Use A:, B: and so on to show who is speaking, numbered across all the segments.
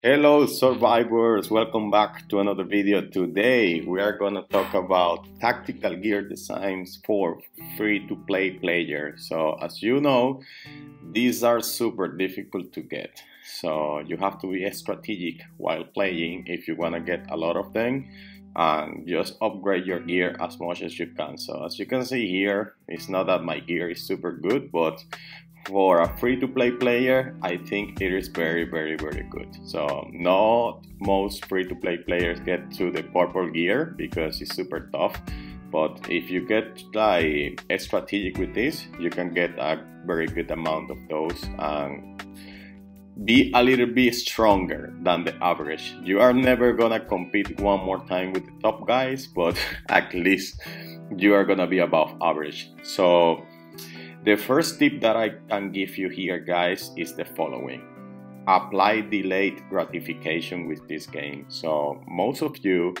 A: Hello survivors, welcome back to another video. Today we are gonna talk about tactical gear designs for free-to-play players. So as you know, these are super difficult to get. So you have to be strategic while playing if you wanna get a lot of them and just upgrade your gear as much as you can. So as you can see here, it's not that my gear is super good, but for a free-to-play player, I think it is very, very, very good. So not most free-to-play players get to the purple gear because it's super tough. But if you get like eh, strategic with this, you can get a very good amount of those and be a little bit stronger than the average. You are never gonna compete one more time with the top guys, but at least you are gonna be above average. So the first tip that I can give you here, guys, is the following. Apply delayed gratification with this game. So most of you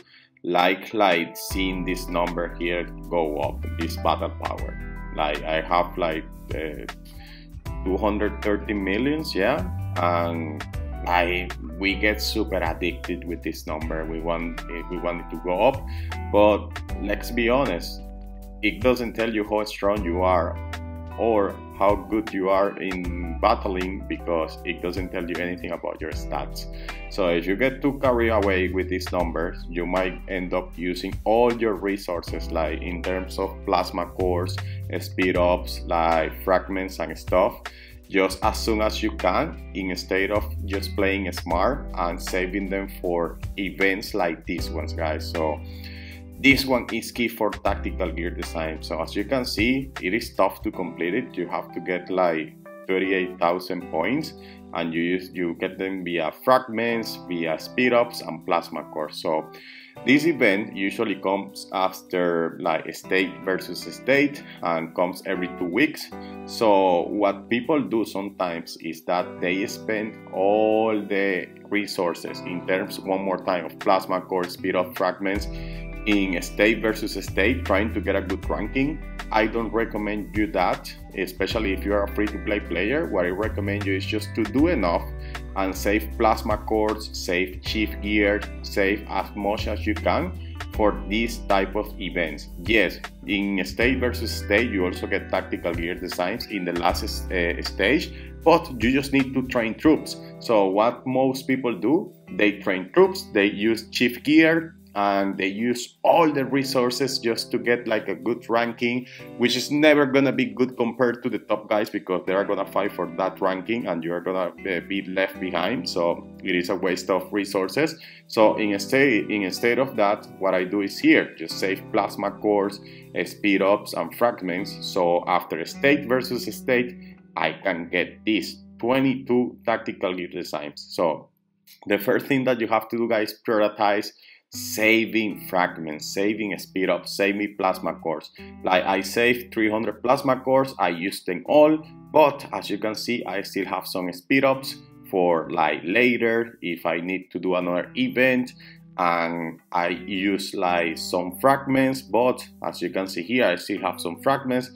A: like like seeing this number here go up, this battle power. Like I have like uh, 230 millions, yeah, and I we get super addicted with this number. We want we want it to go up, but let's be honest, it doesn't tell you how strong you are or how good you are in battling because it doesn't tell you anything about your stats. So if you get too carried away with these numbers, you might end up using all your resources like in terms of plasma cores, speed ups, like fragments and stuff just as soon as you can instead of just playing smart and saving them for events like these ones guys so this one is key for tactical gear design. So as you can see, it is tough to complete it. You have to get like 38,000 points and you use, you get them via fragments, via speed ups and plasma cores. So this event usually comes after like state versus state and comes every two weeks. So what people do sometimes is that they spend all the resources in terms one more time of plasma core, speed up fragments in state versus state trying to get a good ranking. I don't recommend you that, especially if you're a free to play player. What I recommend you is just to do enough and save plasma cores, save chief gear, save as much as you can for these type of events. Yes, in state versus state, you also get tactical gear designs in the last uh, stage, but you just need to train troops. So what most people do, they train troops, they use chief gear, and they use all the resources just to get like a good ranking which is never gonna be good compared to the top guys because they are gonna fight for that ranking and you're gonna uh, be left behind. So it is a waste of resources. So in instead in instead of that what i do is here just save plasma cores speed ups and fragments. So after state versus state i can get these 22 tactical gear designs. So the first thing that you have to do guys prioritize saving fragments, saving speed up, saving plasma cores. Like I saved 300 plasma cores, I used them all, but as you can see, I still have some speed ups for like later if I need to do another event and I use like some fragments, but as you can see here, I still have some fragments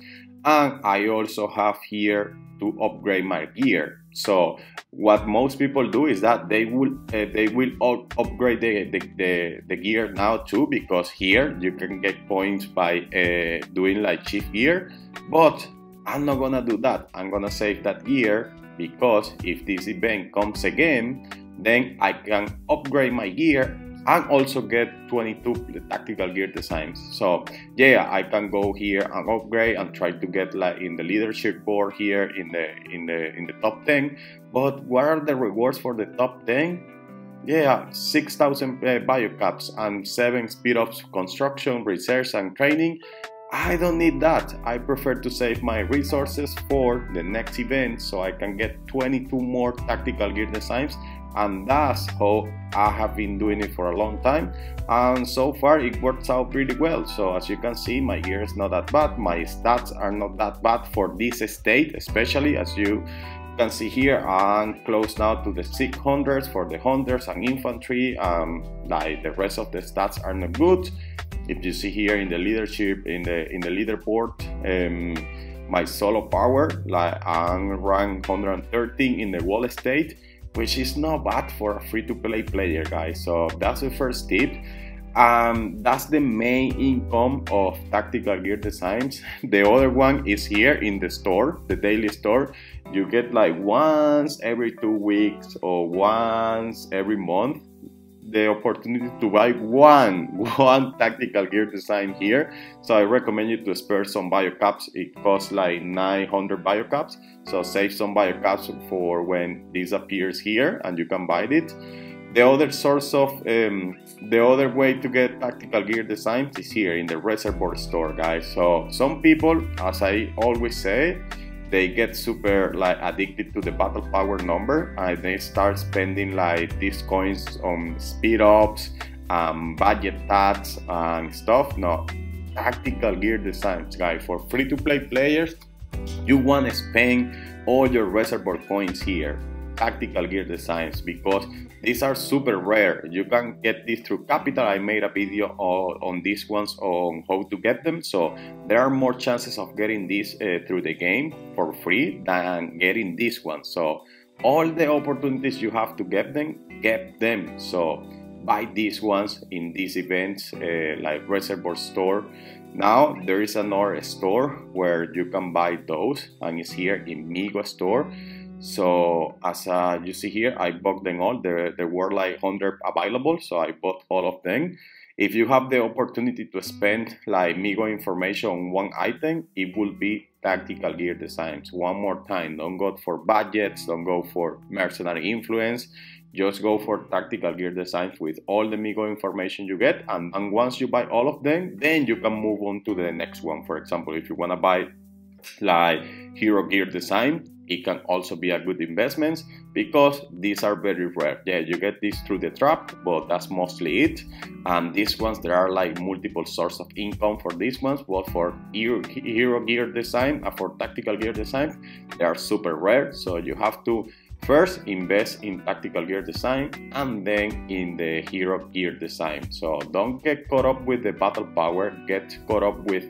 A: and I also have here to upgrade my gear. So what most people do is that they will uh, they will upgrade the, the, the, the, gear now too because here you can get points by uh, doing like chief gear. But I'm not gonna do that. I'm gonna save that gear because if this event comes again, then I can upgrade my gear and also get 22 tactical gear designs. So yeah i can go here and upgrade and try to get like in the leadership board here in the in the in the top 10 but what are the rewards for the top 10 yeah 6000 uh, biocaps and 7 speed ups construction research and training. I don't need that. I prefer to save my resources for the next event so I can get 22 more tactical gear designs and that's how I have been doing it for a long time. And so far it works out pretty well. So as you can see my gear is not that bad. My stats are not that bad for this state especially as you can see here. I'm close now to the 600s for the hunters and infantry. Um, like the rest of the stats are not good. If you see here in the leadership in the in the leaderboard um, my solo power like I'm rank 113 in the wall state which is not bad for a free-to-play player, guys. So that's the first tip. Um, that's the main income of Tactical Gear Designs. The other one is here in the store, the daily store. You get like once every two weeks or once every month the opportunity to buy one one tactical gear design here. So i recommend you to spare some biocaps. It costs like 900 biocaps. So save some biocaps for when this appears here and you can buy it. The other source of um, the other way to get tactical gear designs is here in the reservoir store guys. So some people as i always say they get super like addicted to the battle power number and they start spending like these coins on speed ups um, budget tats and stuff. No tactical gear designs guys. For free to play players you want to spend all your reservoir coins here tactical gear designs because these are super rare. You can get this through Capital. I made a video on, these ones on how to get them. So there are more chances of getting this uh, through the game for free than getting this one. So all the opportunities you have to get them, get them. So buy these ones in these events uh, like Reservoir Store. Now there is another store where you can buy those and it's here in Migo Store. So as uh, you see here, I bought them all. There, there were like 100 available, so I bought all of them. If you have the opportunity to spend like Migo information on one item, it will be tactical gear designs. One more time, don't go for budgets, don't go for mercenary influence. Just go for tactical gear designs with all the Migo information you get. And, and once you buy all of them, then you can move on to the next one. For example, if you want to buy like hero gear design, it can also be a good investment because these are very rare. Yeah, you get this through the trap, but that's mostly it. And these ones, there are like multiple sources of income for these ones, both for hero, hero gear design and for tactical gear design. They are super rare, so you have to first invest in tactical gear design and then in the hero gear design. So don't get caught up with the battle power, get caught up with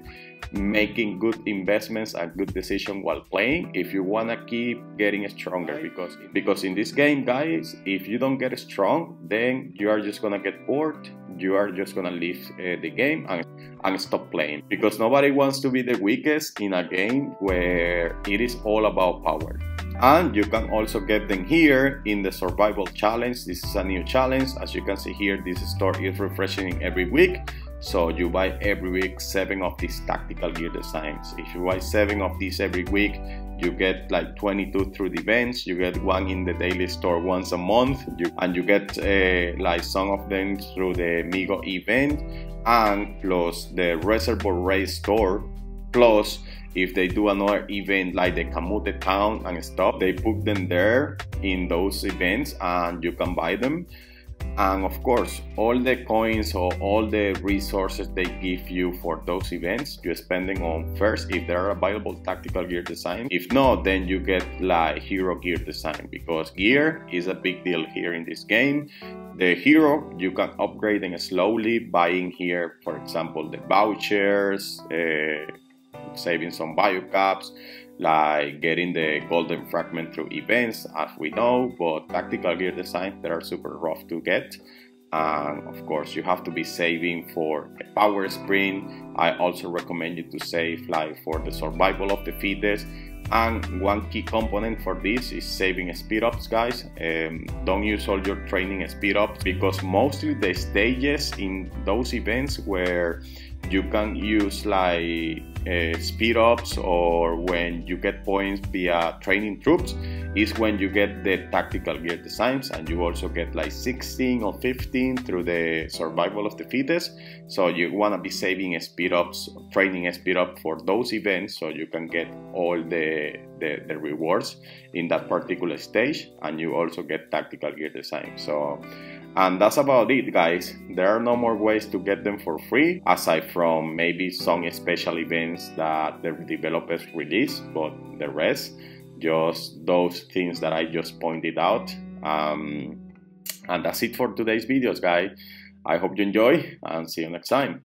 A: making good investments and good decisions while playing if you want to keep getting stronger. Because because in this game guys if you don't get strong then you are just gonna get bored. You are just gonna leave uh, the game and, and stop playing. Because nobody wants to be the weakest in a game where it is all about power. And you can also get them here in the survival challenge. This is a new challenge. As you can see here this store is refreshing every week so you buy every week seven of these tactical gear designs. If you buy seven of these every week, you get like 22 through the events. You get one in the daily store once a month, you, and you get uh, like some of them through the Migo event, and plus the Reservoir Race store. Plus, if they do another event like the Kamute Town and stuff, they put them there in those events, and you can buy them and of course all the coins or all the resources they give you for those events you're spending on first if there are available tactical gear design. If not then you get like hero gear design because gear is a big deal here in this game. The hero you can upgrade slowly buying here for example the vouchers uh, saving some biocaps like getting the golden fragment through events, as we know, but tactical gear designs that are super rough to get. And of course, you have to be saving for a power sprint. I also recommend you to save like for the survival of the fittest. And one key component for this is saving speed ups, guys. Um, don't use all your training speed ups because mostly the stages in those events where you can use like uh, speed ups or when you get points via training troops is when you get the tactical gear designs and you also get like 16 or 15 through the survival of the fittest. So you want to be saving speed ups training speed up for those events so you can get all the, the, the rewards in that particular stage and you also get tactical gear design. So and that's about it, guys. There are no more ways to get them for free, aside from maybe some special events that the developers release, but the rest, just those things that I just pointed out. Um, and that's it for today's videos, guys. I hope you enjoy and see you next time.